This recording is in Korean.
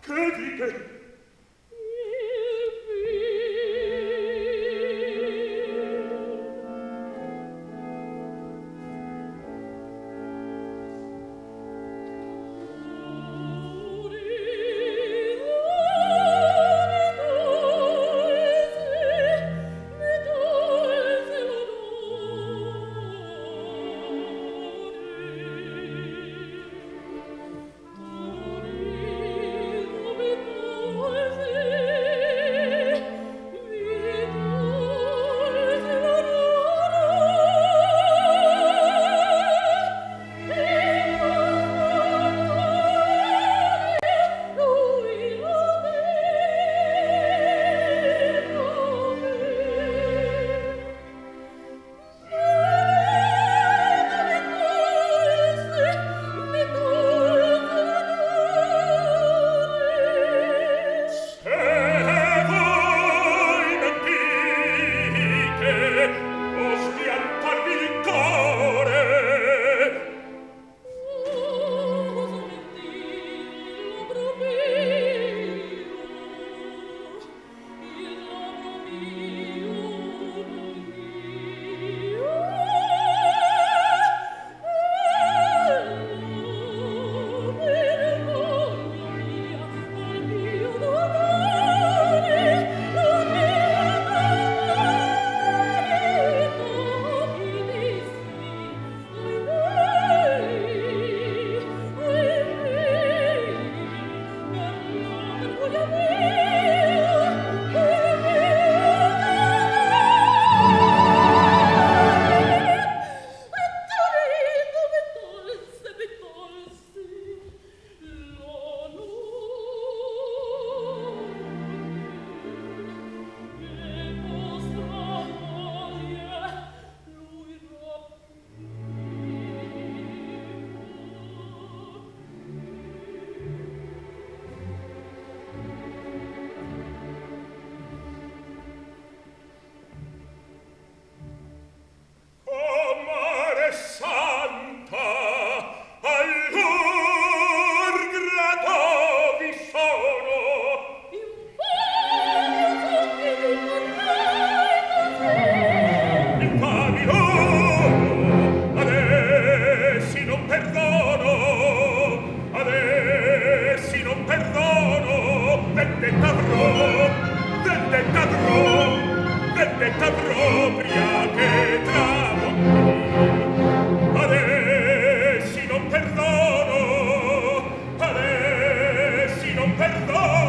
che dite perdono